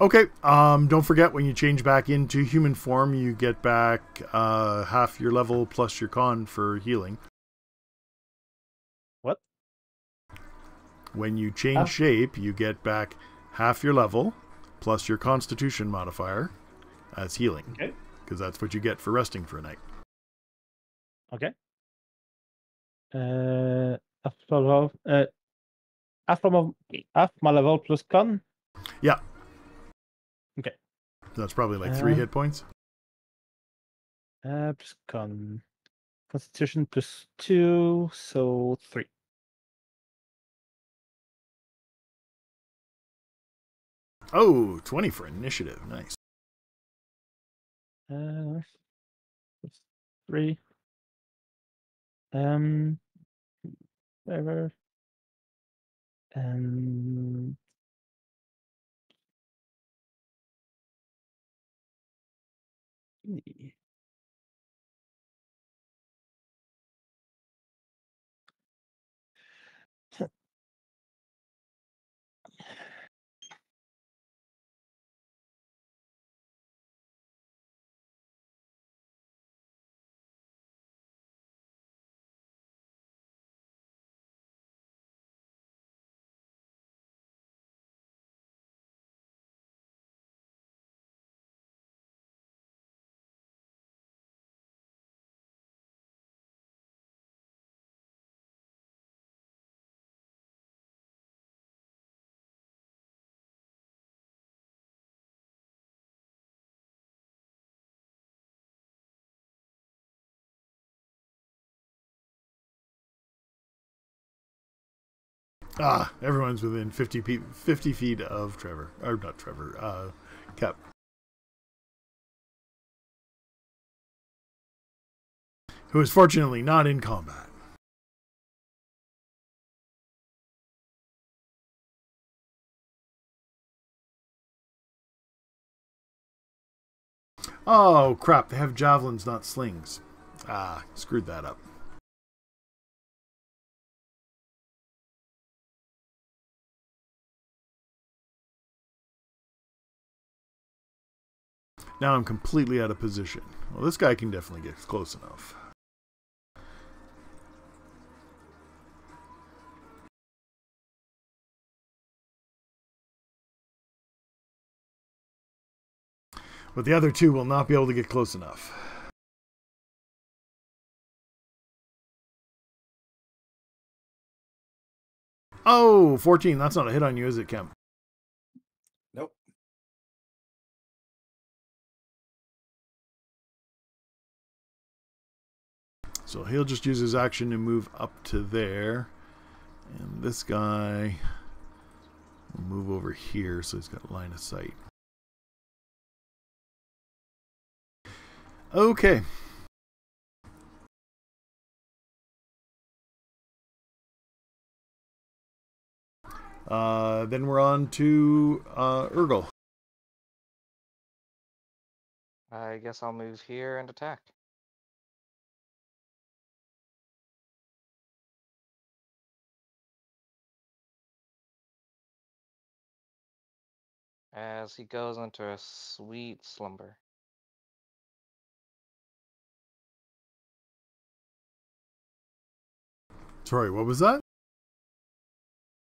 Okay. Um, don't forget when you change back into human form, you get back uh, half your level plus your con for healing. What? When you change Oh. shape, you get back half your level plus your Constitution modifier as healing. Okay. Because that's what you get for resting for a night. Okay. Uh, after uh, after my, half my level plus con. Yeah. That's probably like three Uh, hit points. Uh, con. Constitution plus two, so three. Oh, 20 for initiative. Nice. Uh, three. Um, whatever. Um, e- Ah, everyone's within 50, pe- 50 feet of Trevor. Or not Trevor, uh, Cap. Who is fortunately not in combat. Oh, crap. They have javelins, not slings. Ah, screwed that up. Now I'm completely out of position. Well, this guy can definitely get close enough. But the other two will not be able to get close enough. Oh, 14. That's not a hit on you, is it, Kemp? So he'll just use his action to move up to there. And this guy will move over here so he's got line of sight. Okay. Uh, then we're on to uh, Urgle. I guess I'll move here and attack. As he goes into a sweet slumber. Troy, what was that?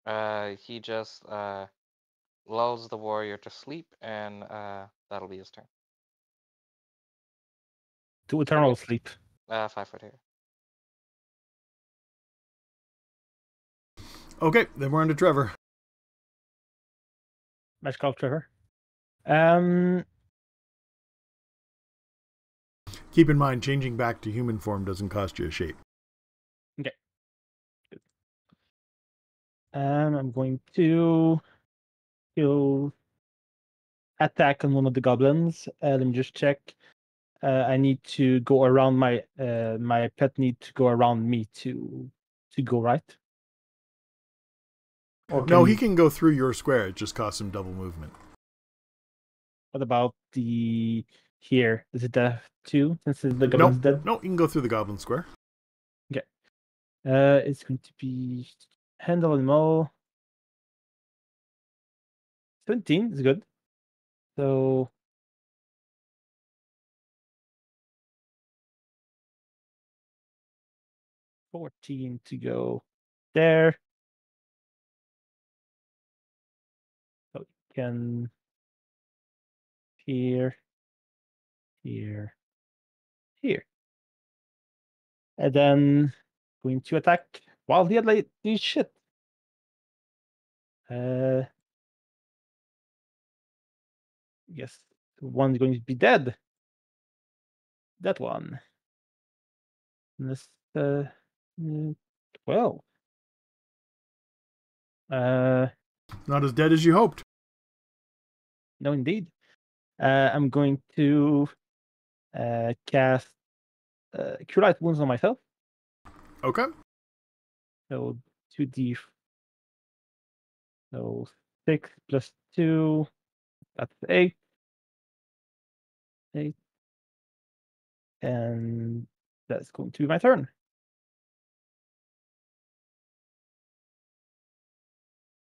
Uh, he just uh lulls the warrior to sleep, and uh that'll be his turn. to eternal sleep. Uh, five foot here. Okay, then we're on to Trevor. Magical Trevor. Um, Keep in mind, changing back to human form doesn't cost you a shape. Okay. Um, I'm going to to attack on one of the goblins. Uh, let me just check. Uh, I need to go around my uh, my pet need to go around me to to go right. Or No, he can go through your square. It just costs him double movement. What about the here? Is it the two? Since the No, goblin's dead. no, you can go through the goblin square. Okay. Uh, it's going to be handle and maul. Seventeen is good. So fourteen to go there. Can here, here, here. And then going to attack while the other do shit. Uh Yes, one's going to be dead. That one. This uh twelve. Uh Not as dead as you hoped. No indeed. Uh I'm going to uh cast uh cure light wounds on myself. Okay. So two D so six plus two. That's eight. Eight. And that's going to be my turn.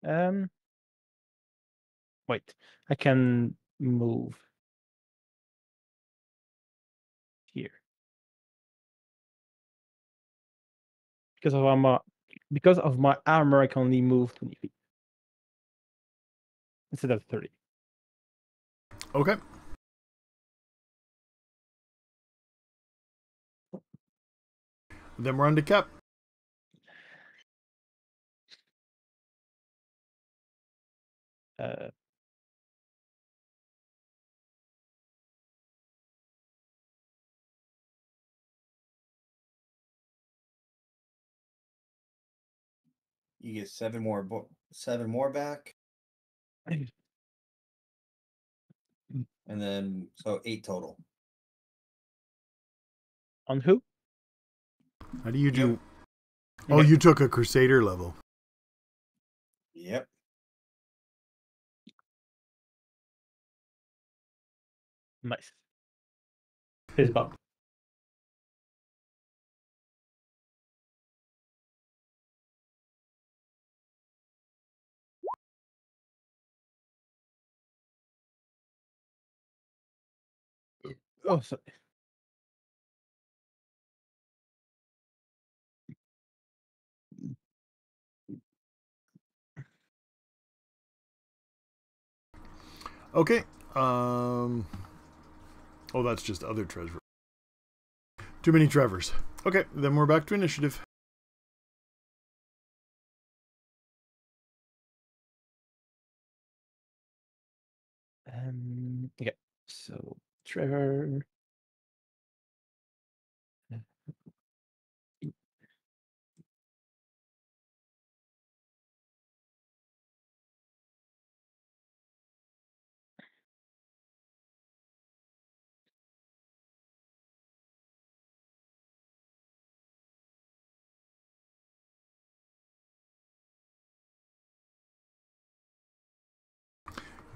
Um wait, I can move here. Because of armor because of my armor I can only move 20 feet. Instead of 30. Okay. Then we're on to Cap. Uh, You get seven more, bo- seven more back, and then so eight total. on who? How do you do? Yep. Oh, Okay. you took a Crusader level. Yep. Nice. Fist bump. Oh, sorry. Okay. Um. Oh, that's just other Trevor. Too many Trevors. Okay, then we're back to initiative. Um, okay, so Trevor. Mm.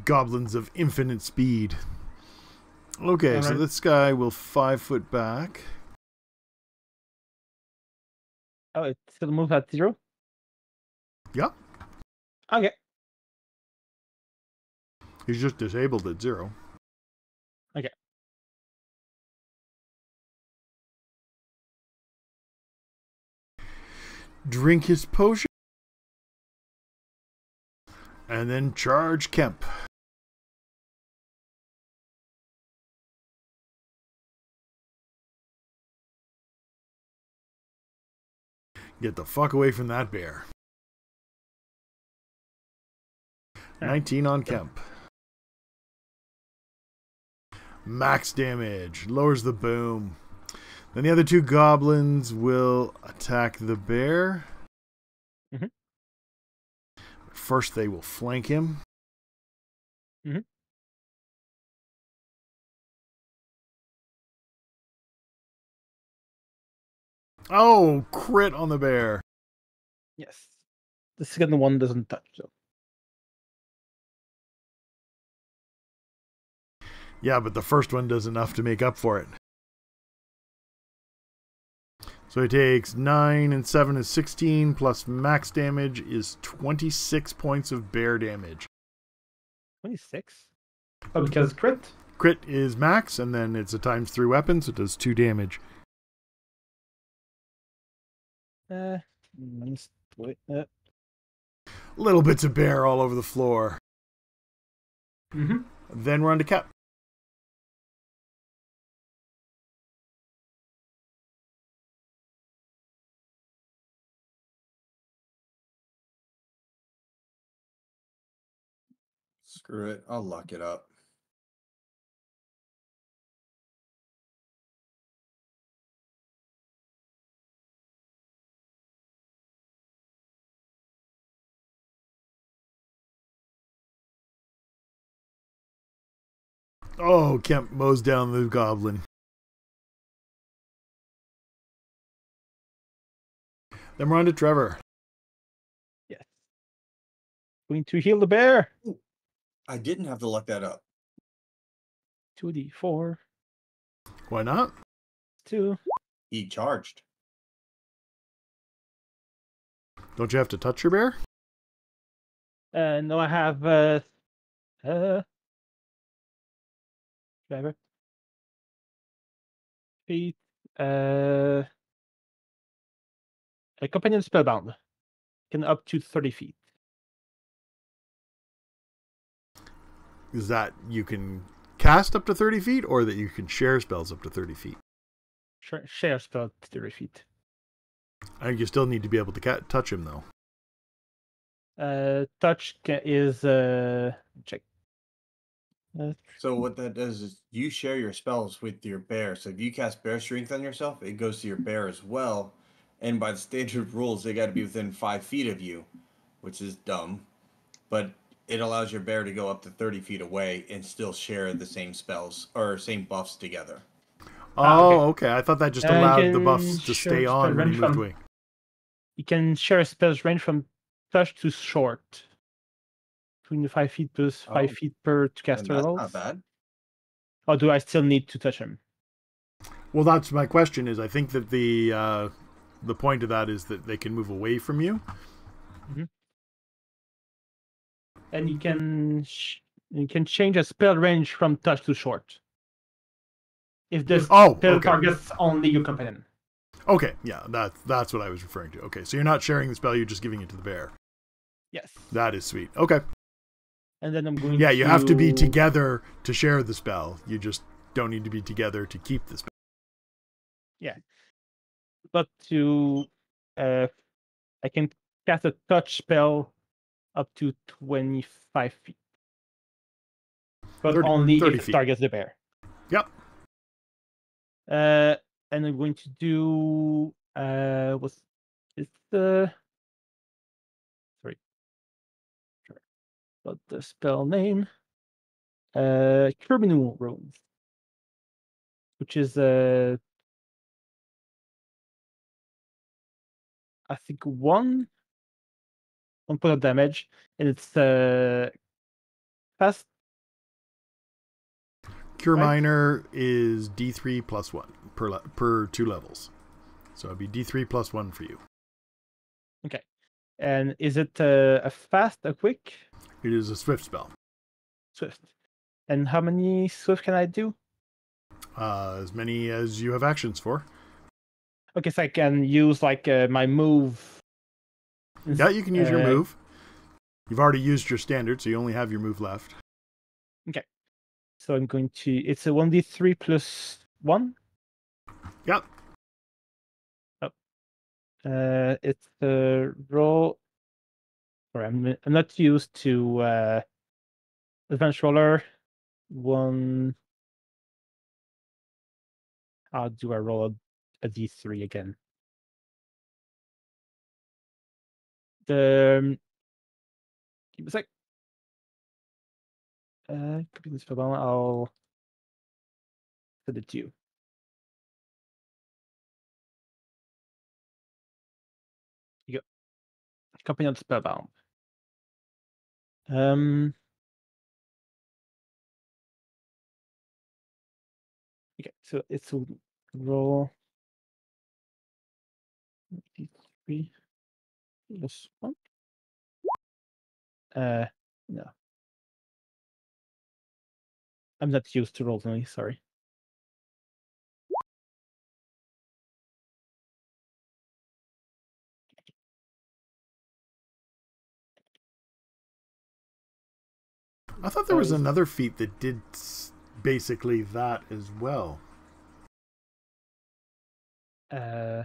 Goblins of infinite speed. Okay, so this guy will five foot back. Oh, it still moves at zero. Yeah, Okay. he's just disabled at zero. Okay. Drink his potion. And then charge Kemp. Get the fuck away from that bear. 19 on Kemp. Max damage. Lowers the boom. Then the other two goblins will attack the bear. Mhm. First, they will flank him. Oh, crit on the bear. Yes. The second one doesn't touch though. Yeah, but the first one does enough to make up for it. So he takes 9 and 7 is 16, plus max damage is 26 points of bear damage. 26? Oh, because crit. Crit is max, and then it's a times three weapon, so it does two damage. Uh, let's wait. Little bits of bear all over the floor. mm-hmm. Then we're on to Cap. Screw it. I'll lock it up. Oh, Kemp mows down the goblin. Then we're on to Trevor. Yes. Going to heal the bear. I didn't have to look that up. 2d4. Why not? 2. He charged. Don't you have to touch your bear? Uh, no, I have. Uh, uh, driver. Feet. Uh, a companion spellbound. Can up to 30 feet. Is that you can cast up to 30 feet or that you can share spells up to 30 feet? Sh- Share spell to 30 feet. I think you still need to be able to ca- touch him, though. Uh, touch ca- is. Uh, check. So what that does is you share your spells with your bear. So if you cast bear strength on yourself, it goes to your bear as well. And by the standard rules, they got to be within five feet of you, which is dumb. But it allows your bear to go up to thirty feet away and still share the same spells or same buffs together. Ah, Oh, okay. okay. I thought that just Uh, allowed the buffs to stay on when you moved away. You can share spells range from touch to short. 25 feet plus 5 Oh, feet per to caster that's levels. not bad. Or do I still need to touch him? Well, that's my question. Is I think that the uh, the point of that is that they can move away from you. And you can sh- you can change a spell range from touch to short. If the Oh, spell okay. targets only your companion. Okay, yeah, that's that's what I was referring to. Okay, so you're not sharing the spell; you're just giving it to the bear. Yes. That is sweet. Okay, And then I'm going yeah, you have to be together to share the spell. You just don't need to be together to keep the spell. Yeah, but to uh I can cast a touch spell up to 25 feet. But 30 only 30 if it targets the bear. Yep. Uh, and I'm going to do uh, what's it's the but the spell name, uh, Criminal which is uh, I think one one point of damage, and it's uh, fast. Cure Right. minor is D3 plus one per le- per two levels, so it'd be D3 plus one for you. Okay, and is it uh, a fast, a quick, It is a swift spell. swift? And how many swift can I do? Uh, as many as you have actions for. Okay, so I can use like uh, my move. Yeah, you can use your uh, move. You've already used your standard, so you only have your move left. Okay. So I'm going to. It's a one d three plus one. Yep. Uh, it's a roll. Sorry, I'm I'm not used to uh, advanced roller. One. How do I roll a, a d three again? The. um, Give me a sec. Uh. I'll send it to you. Copy on spellbound. Um. Okay, so it's a roll. Three plus one. Uh, no. I'm not used to roll twenty. Sorry. I thought there was Uh, another feat that did basically that as well. Uh,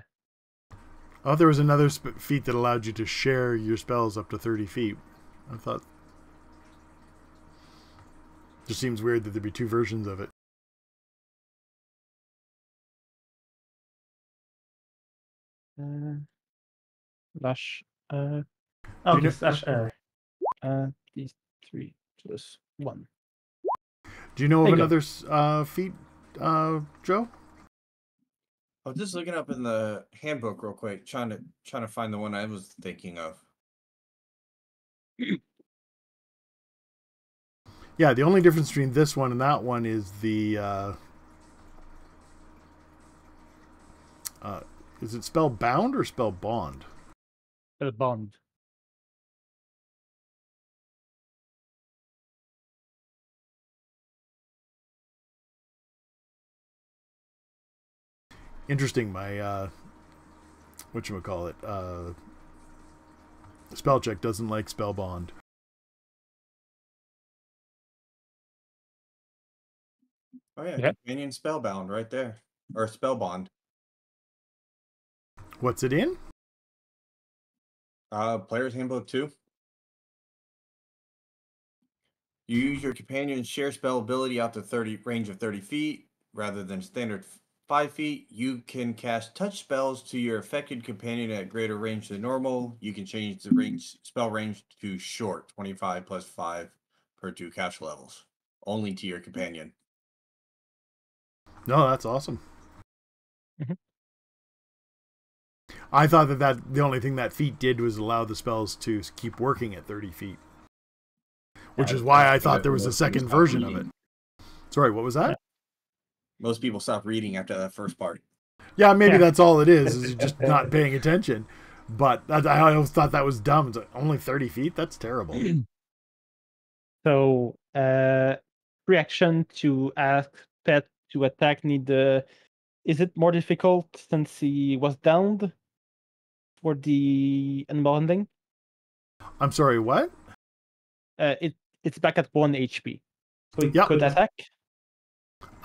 I thought there was another sp- feat that allowed you to share your spells up to 30 feet. I thought. Just seems weird that there'd be two versions of it. uh, slash. Uh, you okay, know- slash R. Uh, these three plus one. Do you know of you another uh, feat, uh, Joe? I was just looking up in the handbook real quick, trying to trying to find the one I was thinking of. Yeah, the only difference between this one and that one is the. Uh, uh, is it spell bound or spell bond? Spell bond. Interesting. My uh, what you call it? Uh, spell check doesn't like spell bond. Oh yeah, Yeah. companion spellbound right there, or spellbond. What's it in? Uh, player's handbook two. You use your companion's share spell ability out to 30 range of 30 feet rather than standard f- 5 feet. You can cast touch spells to your affected companion at greater range than normal. You can change the range spell range to short 25 plus 5 per two cash levels, only to your companion. No, that's awesome. Mhm. I thought that, that the only thing that feat did was allow the spells to keep working at 30 feet. Which Yeah, is why I that's thought there was a second version of it. Sorry, what was that? Yeah. Most people stop reading after that first part. Yeah, maybe Yeah. that's all it is, is just not paying attention. But that, I always thought that was dumb. It's like, only 30 feet? That's terrible. So, uh, reaction to ask pet to attack need. Uh, is it more difficult since he was downed for the unbonding? I'm sorry, what? Uh, it it's back at one HP, so it Yep. could attack.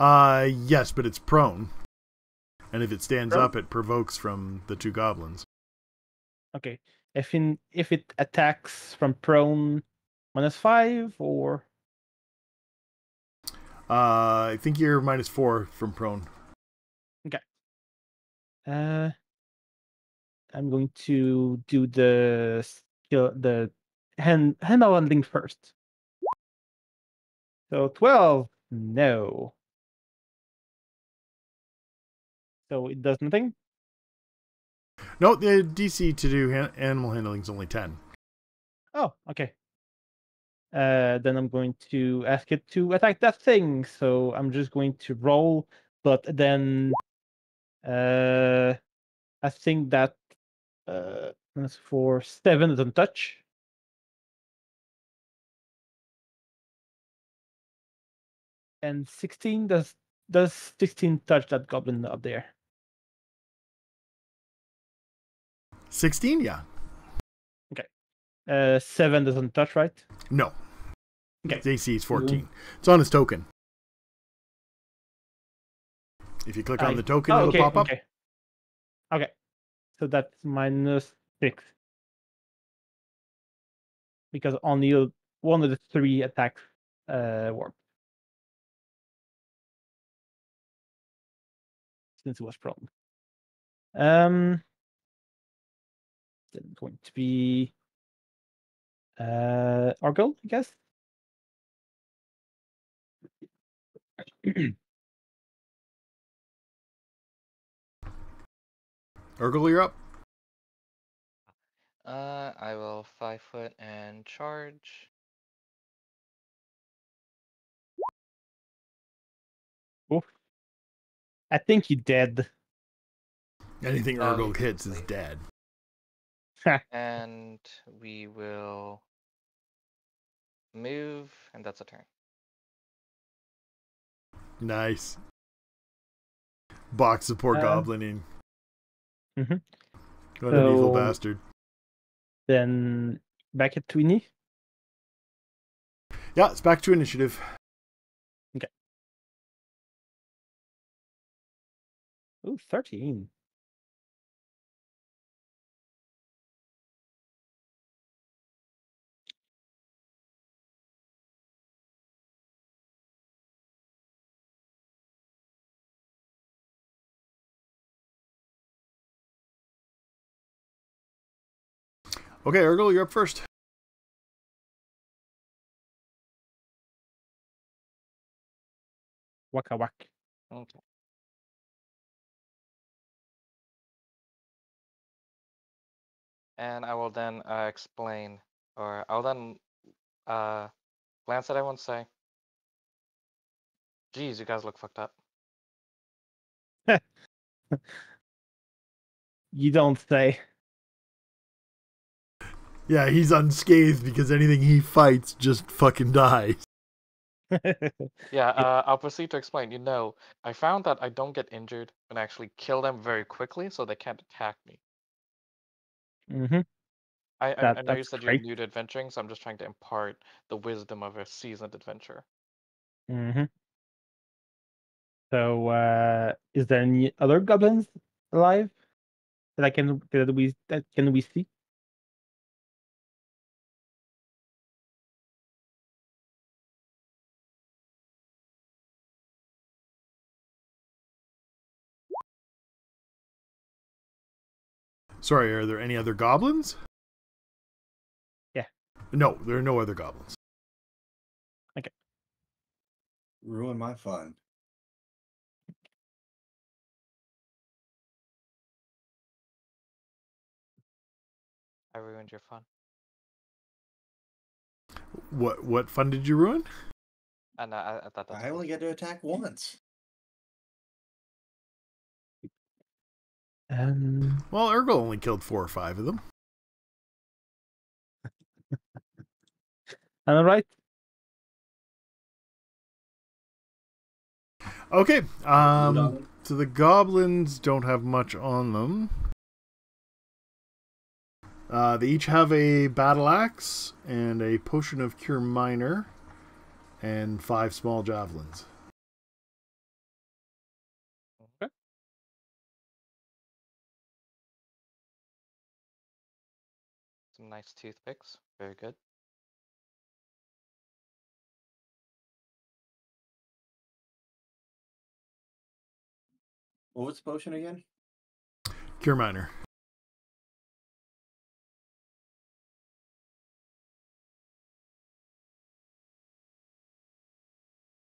Uh, yes, but it's prone. And if it stands Prone? up, it provokes from the two goblins. Okay, if in if it attacks from prone, minus five or Uh, I think you're minus four from prone. Okay. Uh, I'm going to do the skill, the hand handle handling first. So twelve, no. So it does nothing. No, the DC to do han- animal handling is only 10. Oh, okay. Uh, then I'm going to ask it to attack that thing. So I'm just going to roll, but then, uh, I think that uh, that's for seven doesn't touch. And sixteen does does sixteen touch that goblin up there? 16? Yeah. Okay. Uh, seven doesn't touch, right? No. Okay. Its AC is 14. It's on his token. If you click on the token, Oh, it'll okay, pop up. Okay. Okay. So that's minus six. Because only one of the three attacks uh warp. Since it was prone. Um then going to be uh Argyle, I guess. Urgle, you're up. Uh, I will five foot and charge. Oof. I think he dead. Anything Oh, Urgle you hits is dead. And we will move, and that's a turn. Nice. Box the poor Uh, goblin in. mhm. What an evil bastard. Then back at Tweenie. Yeah, it's back to initiative. Okay. Ooh, 13. Okay, Ergel, you're up first. Waka wak. Okay. And I will then uh, explain, or I'll then uh, glance at everyone and say, Geez, you guys look fucked up. You don't say. Yeah, he's unscathed because anything he fights just fucking dies. Yeah, uh, I'll proceed to explain. You know, I found that I don't get injured and actually kill them very quickly, so they can't attack me. hmm I, I, That- I know you said great. you're new to adventuring, so I'm just trying to impart the wisdom of a seasoned adventurer. hmm So, uh, is there any other goblins alive that I can that we that can we see? Sorry, are there any other goblins? Yeah. No, there are no other goblins. Okay. Ruin my fun. I ruined your fun. What what fun did you ruin? And I, I thought that's I only get to attack once. Um, Well, Ergel only killed four or five of them. all right. Okay. Um so the goblins don't have much on them. Uh, they each have a battle axe and a potion of cure minor and five small javelins. Nice toothpicks. Very good. What was the potion again? Cure minor.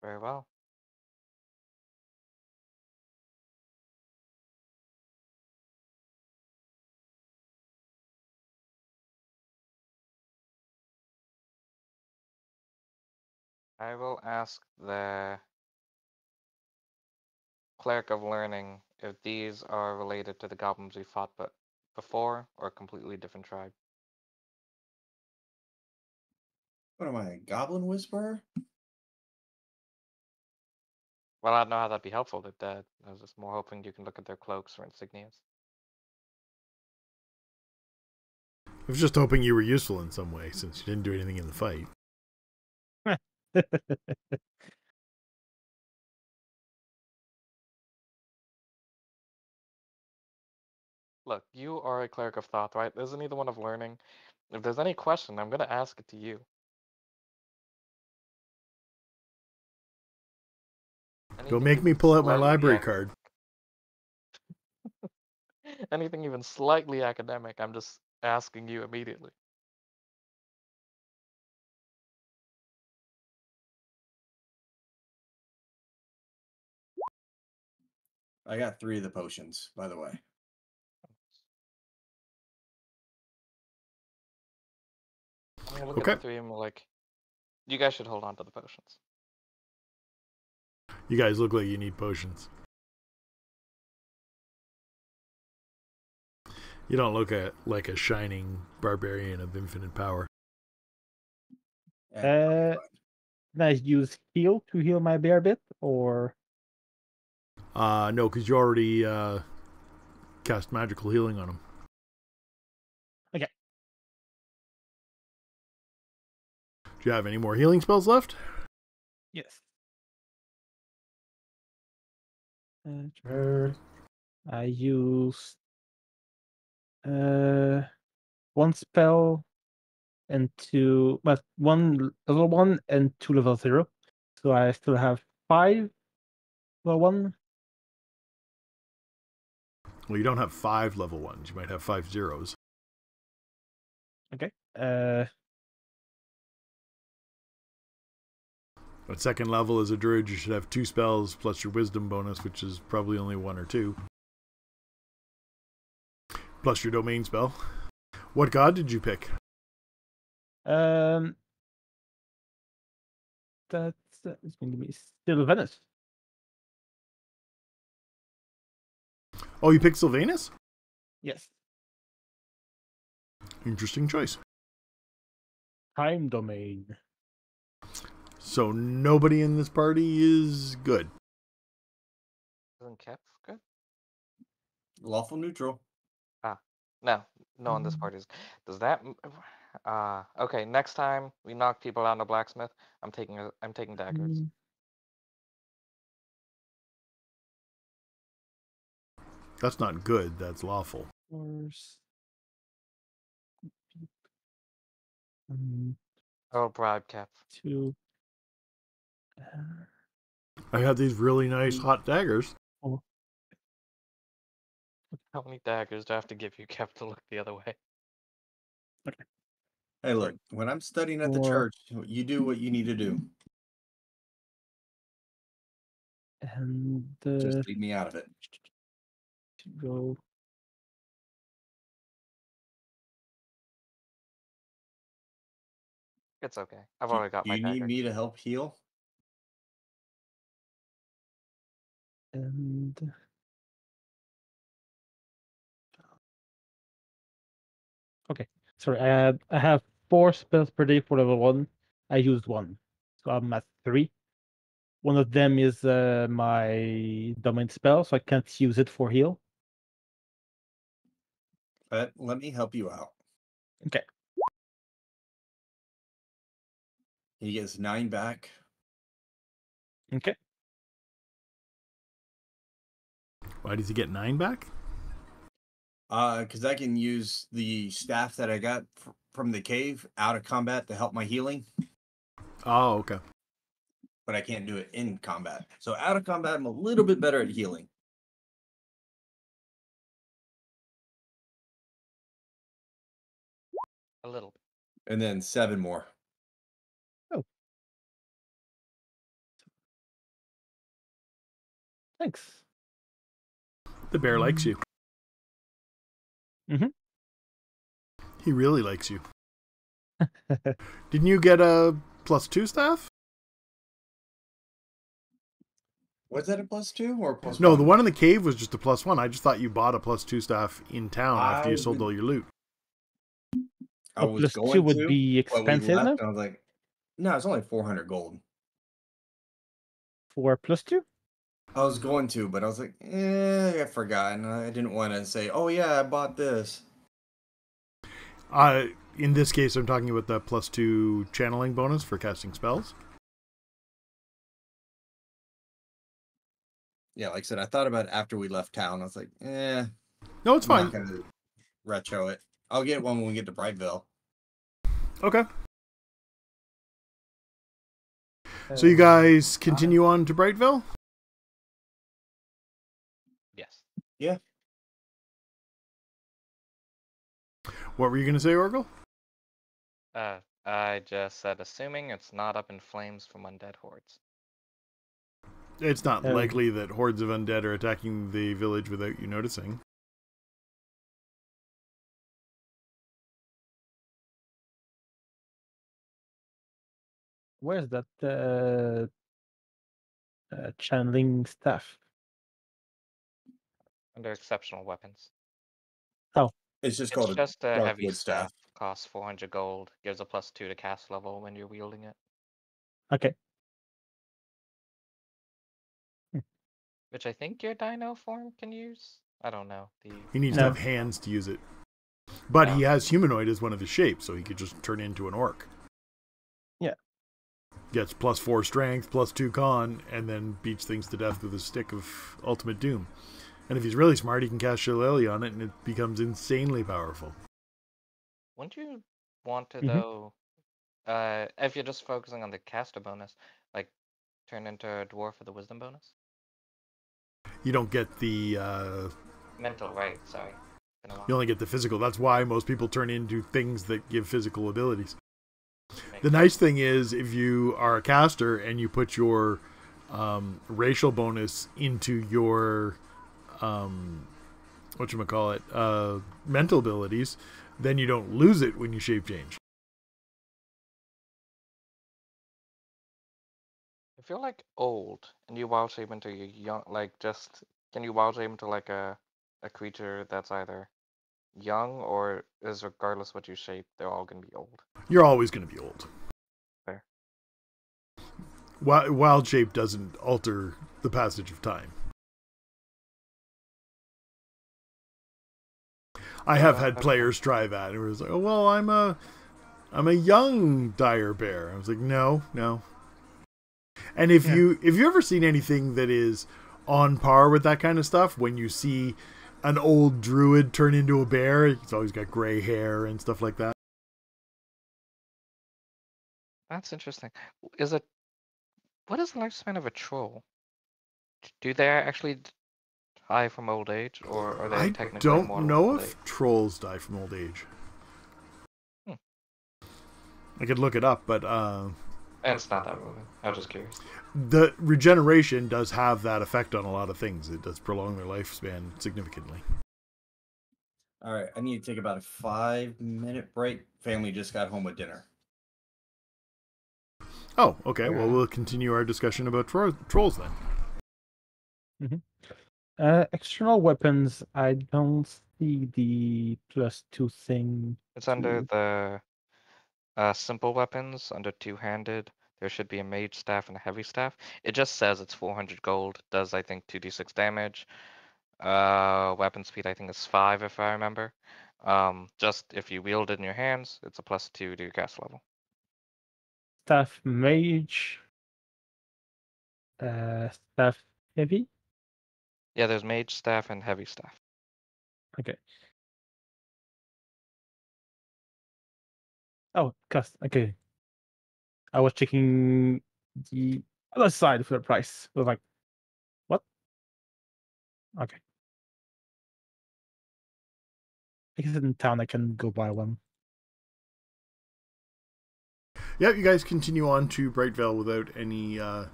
Very well. I will ask the cleric of learning if these are related to the goblins we fought but before or a completely different tribe. What am I, a goblin whisperer? Well, I don't know how that'd be helpful. That that I was just more hoping you can look at their cloaks or insignias. I was just hoping you were useful in some way since you didn't do anything in the fight. Look, you are a cleric of thought, right? Isn't he the one of learning? If there's any question, I'm gonna ask it to you. Don't make me pull out my library card. Anything even slightly academic, I'm just asking you immediately. I got three of the potions, by the way. I'm gonna look Okay. at the three and be like, you guys should hold on to the potions. You guys look like you need potions. You don't look at like a shining barbarian of infinite power. Uh, Can I use heal to heal my bear bit, or Uh, no, because you already uh, cast magical healing on him. Okay. Do you have any more healing spells left? Yes. Uh, sure. I used uh one spell and two, but one level one and two level zero. So I still have five level one. Well, you don't have five level ones. You might have five zeros. Okay. Uh, At second level as a druid, you should have two spells plus your wisdom bonus, which is probably only one or two. Plus your domain spell. What god did you pick? um, that's it's going to be Silvanus. Oh, you picked Silvanus? Yes. Interesting choice. Time domain. So nobody in this party is good. Isn't Kev good? Lawful neutral. Ah, no, no one in this Mm. party is. Does that? m- Uh, okay. Next time we knock people out in a blacksmith, I'm taking a, I'm taking daggers. Mm, That's not good. That's lawful. Um, Oh, bribe cap. two. Uh, I have these really nice hot daggers. How many daggers do I have to give you, Cap, to look the other way? Hey, look, when I'm studying at the Or- church, you do what you need to do. and uh, Just leave me out of it. To go. It's okay. I've already got do my you need dagger. me to help heal? And okay, sorry. I have I have four spells per day for level one. I used one, so I'm at three. One of them is uh, my domain spell, so I can't use it for heal. But let me help you out. Okay. He gets nine back. Okay. Why does he get nine back? Uh, because I can use the staff that I got fr- from the cave out of combat to help my healing, Oh, okay. but I can't do it in combat. So out of combat, I'm a little bit better at healing. A little bit. And then seven more. Oh. Thanks. The bear likes you. Mhm. He really likes you. Didn't you get a plus two staff? Was that a plus two or a plus No, the one in the cave was just a plus one. I just thought you bought a plus two staff in town after you sold would- all your loot. I Oh, was plus going two would to, be expensive left, I was like, no, it's only 400 gold. Four plus two. I was going to, but I was like, eh, I forgot. And I didn't want to say, oh, yeah, I bought this. Uh, in this case, I'm talking about the plus two channeling bonus for casting spells. Yeah, like I said, I thought about it after we left town. I was like, eh, No, it's I'm fine. not retro it. I'll get one when we get to Britevale. Okay. So you guys continue on to Britevale? Yes. Yeah. What were you going to say, Orgle? Uh, I just said, assuming it's not up in flames from undead hordes. It's not Um, likely that hordes of undead are attacking the village without you noticing. Where's that uh, uh, channeling staff? Under exceptional weapons. Oh, it's just It's called just a a heavy wood staff. staff. Costs 400 gold. Gives a plus two to cast level when you're wielding it. Okay. which I think your dino form can use. I don't know. The He needs No. to have hands to use it. But he has humanoid as one of his shapes, so he could just turn into an orc. Yeah. Gets plus four strength, plus two con, and then beats things to death with a stick of ultimate doom. And if he's really smart, he can cast Shillelagh on it, and it becomes insanely powerful. wouldn't you want to Mhm. though? Uh, if you're just focusing on the caster bonus, like turn into a dwarf for the wisdom bonus. You don't get the uh, Mental, right? Sorry. Been a while. you only get the physical. That's why most people turn into things that give physical abilities. Makes The nice thing is, if you are a caster and you put your um, racial bonus into your um, what you call it, uh, mental abilities, then you don't lose it when you shape change. If you're like old and you wild shape into a young, like just can you wild shape into like a a creature that's either young or is regardless what you shape, they're all gonna be old. You're always going to be old. Fair. Wi- Wild shape doesn't alter the passage of time. I have Uh, had players try that, and it was like, "Oh well, I'm a, I'm a young dire bear." I was like, "No, no." And if Yeah. you if you ever seen anything that is on par with that kind of stuff, when you see an old druid turn into a bear, He's always got gray hair and stuff like that. That's interesting. Is it what is the lifespan of a troll? Do they actually die from old age, or are they I technically don't immortal know if trolls die from old age. Hmm. I could look it up, but uh, It's not that moving. I was just curious. the regeneration does have that effect on a lot of things. It does prolong their lifespan significantly. All right, I need to take about a five minute break. Family just got home with dinner. Oh, okay. Well, we'll continue our discussion about tro- trolls then. Uh, external weapons. I don't see the plus two thing. It's under the uh, simple weapons, under two-handed. There should be a mage staff and a heavy staff. It just says it's 400 gold. Does I think 2d6 damage. Uh, weapon speed I think is five if I remember. Um, just if you wield it in your hands, it's a plus two to your cast level. staff mage. Uh, staff heavy. Yeah, there's mage staff and heavy staff. Okay. Oh, cast. Okay. I was checking the other side for the price. I was like, what? Okay. I guess in town I can go buy one. Yeah, you guys continue on to Britevale without any uh,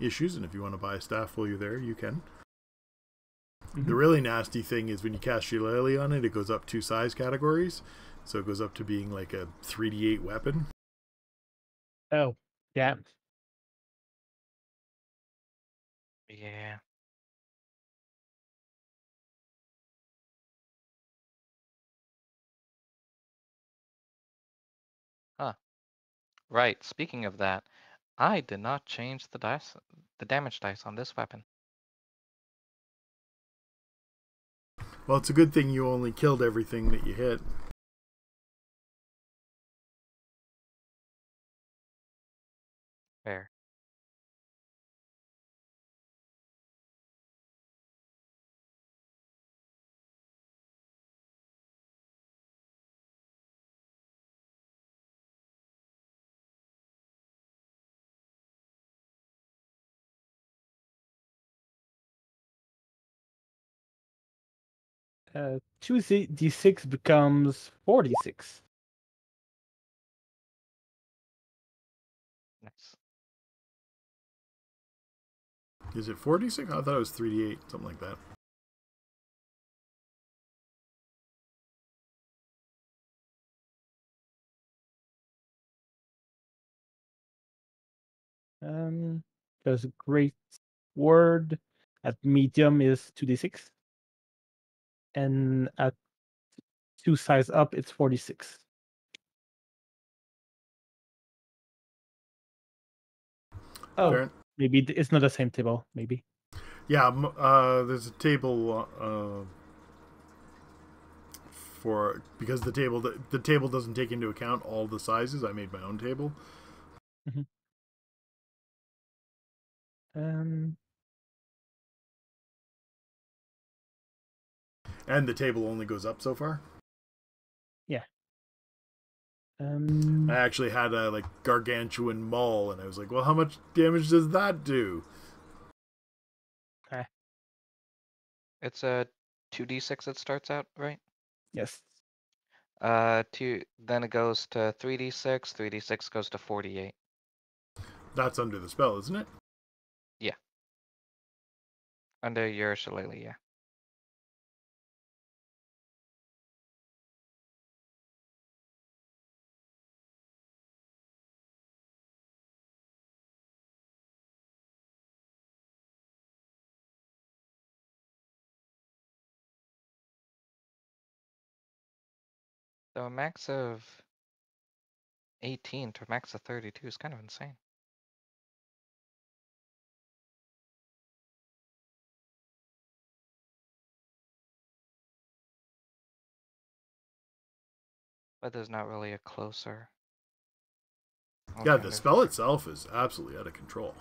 issues, and if you want to buy a staff while you're there, you can. The Mhm. really nasty thing is when you cast Shillelagh on it, it goes up two size categories. So it goes up to being like a 3d8 weapon. Oh, yeah. Yeah. Huh. Right. Speaking of that, I did not change the dice, the damage dice on this weapon. Well, it's a good thing you only killed everything that you hit. Uh, two C- d6 becomes four d6. Nice. Is it 46? I thought it was 3d8, something like that. Um, there's a great word at medium is 2d6. And at two size up, it's 46. Oh, Fair- maybe it's not the same table. Maybe. Yeah, uh, there's a table uh, for because the table the, the table doesn't take into account all the sizes. I made my own table. Um, And the table only goes up so far. Yeah. Um, I actually had a like gargantuan maul, and I was like, "Well, how much damage does that do?" Okay. It's a two d six. It starts out right. yes. Uh, two. Then it goes to three d six. Three d six goes to forty eight. That's under the spell, isn't it? Yeah. Under your shillelagh, yeah. So a max of 18 to a max of 32 is kind of insane. But there's not really a closer. Yeah, the spell itself is absolutely out of control.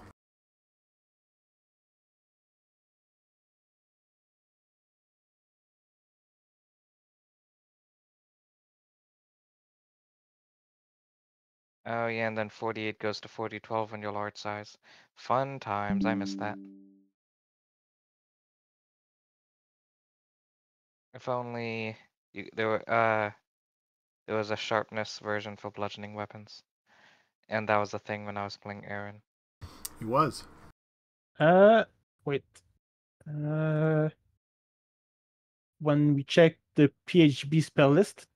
Oh yeah, and then 48 goes to 4012 on your large size. Fun times, I miss that. If only you, there were uh there was a sharpness version for bludgeoning weapons. And that was a thing when I was playing Aaron. He was. Uh, wait. Uh, when we check the PHB spell list,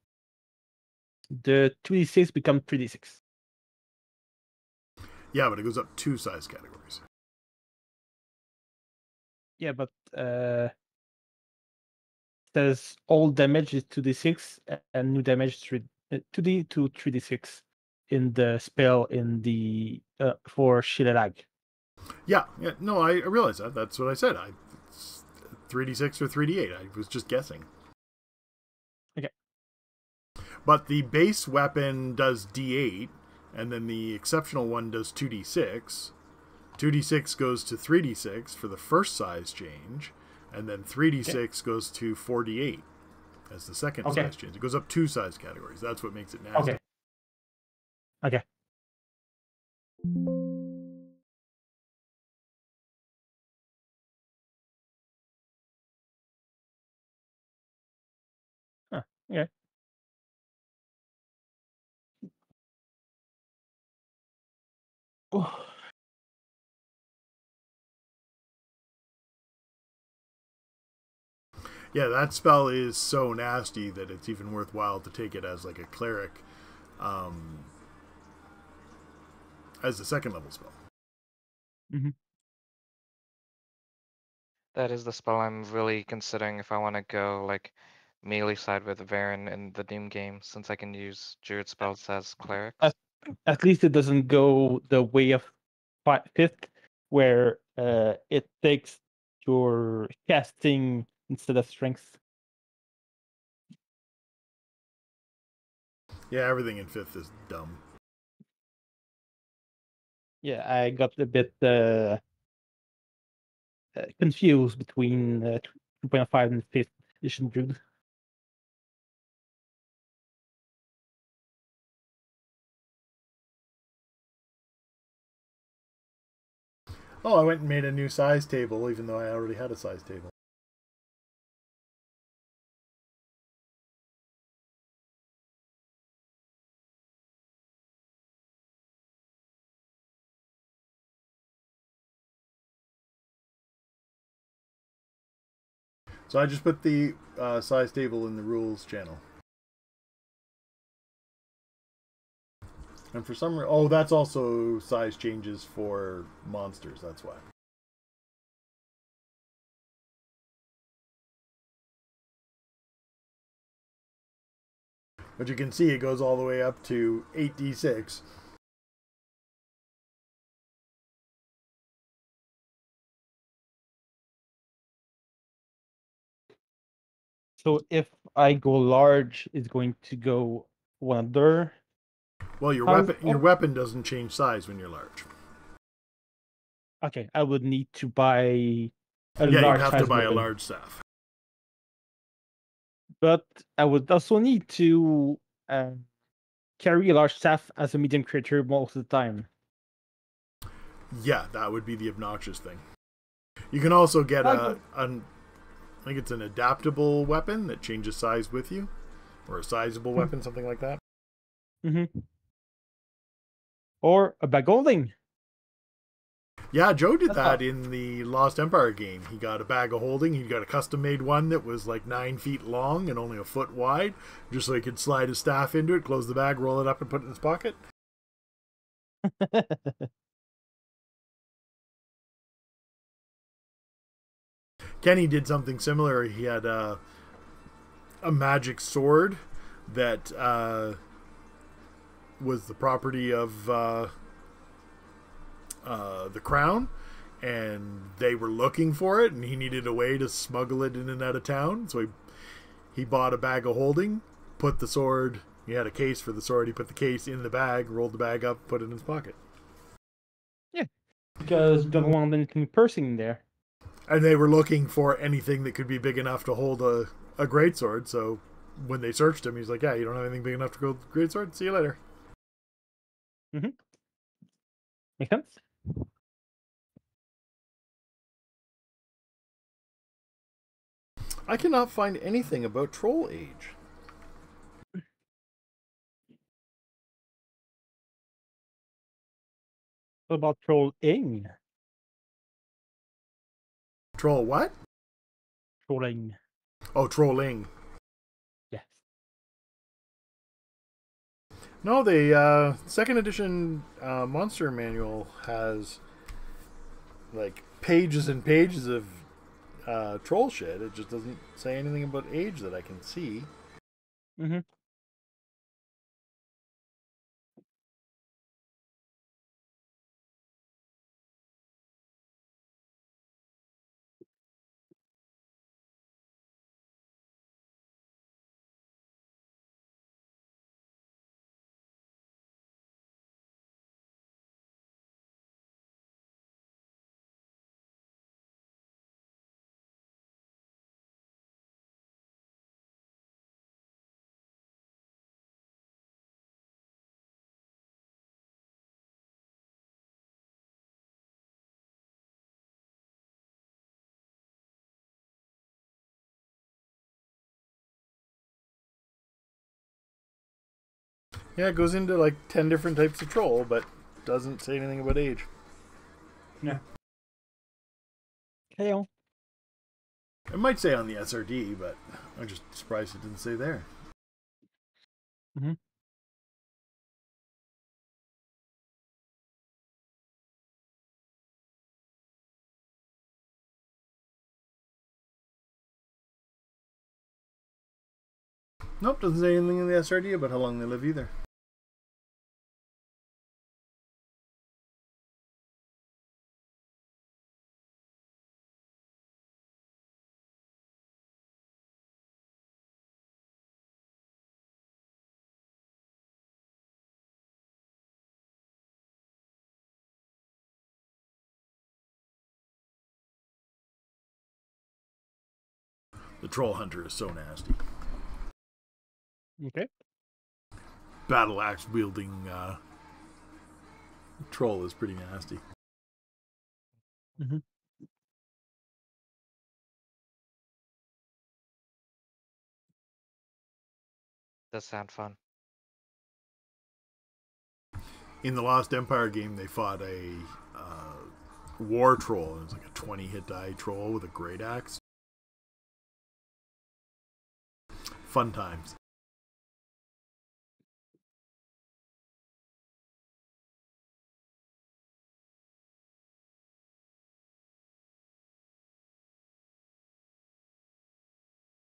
the 2d6 become 3d6. Yeah, but it goes up two size categories. Yeah, but uh, says all damage is 2d6 and new damage is 3, uh, 2d to 3d6 in the spell in the uh, for Shillelagh. Yeah, yeah. No, I, realize that. That's what I said. I three d six or three d eight. I was just guessing. Okay. But the base weapon does d eight, and then the exceptional one does two d six. Two d six goes to three d six for the first size change, and then three d six goes to four d eight as the second Okay. size change. It goes up two size categories. That's what makes it nasty. Okay. Okay. Huh, okay. Oh, Yeah, that spell is so nasty that it's even worthwhile to take it as like a cleric, um, as a second level spell. That is the spell I'm really considering if I want to go like melee side with Varen in the Doom game, since I can use Druid spells as clerics. Uh, at least it doesn't go the way of fi- fifth, where uh, it takes your casting instead of strength. Yeah, everything in fifth is dumb. Yeah, I got a bit uh, uh, confused between uh, 2.5 and 5th edition Druid. Oh, I went and made a new size table, even though I already had a size table. So I just put the uh, size table in the rules channel. And for some reason, oh, that's also size changes for monsters, that's why. But you can see it goes all the way up to 8d6. So if I go large, it's going to go one there. Well, your weapon your oh. weapon doesn't change size when you're large. Okay, I would need to buy a large. yeah, you have to buy a large staff. But I would also need to uh, carry a large staff as a medium creature most of the time. Yeah, that would be the obnoxious thing. You can also get a, Okay. an, think it's an adaptable weapon that changes size with you, or a sizable Hmm. weapon, something like that. Mm-hmm. Or a bag holding. Yeah, Joe did that in the Lost Empire game. He got a bag of holding. He got a custom made one that was like nine feet long and only a foot wide, just so he could slide his staff into it, close the bag, roll it up, and put it in his pocket. Kenny did something similar. He had a, a magic sword that uh, was the property of uh, uh, the crown, and they were looking for it, and he needed a way to smuggle it in and out of town. So he he bought a bag of holding, put the sword. He had a case for the sword. He put the case in the bag, rolled the bag up, put it in his pocket. Yeah, because don't want anything piercing in there. And they were looking for anything that could be big enough to hold a, a great sword. So when they searched him, he's like, "Yeah, you don't have anything big enough to go great sword. See you later." Mm-hmm. Make sense? I cannot find anything about troll age. What about trolling? Troll what? Trolling. Oh, trolling. No, the uh, second edition uh, monster manual has like pages and pages of uh, troll shit. It just doesn't say anything about age that I can see. Mm-hmm. Yeah, it goes into like 10 different types of troll, but doesn't say anything about age. Okay. on. It might say on the SRD, but I'm just surprised it didn't say there. Mhm. Nope, doesn't say anything in the SRD about how long they live either. The troll hunter is so nasty. Okay. Battle axe wielding uh, troll is pretty nasty. Does sound fun. In the Lost Empire game, they fought a uh, war troll. It was like a 20 hit die troll with a great axe. Fun times.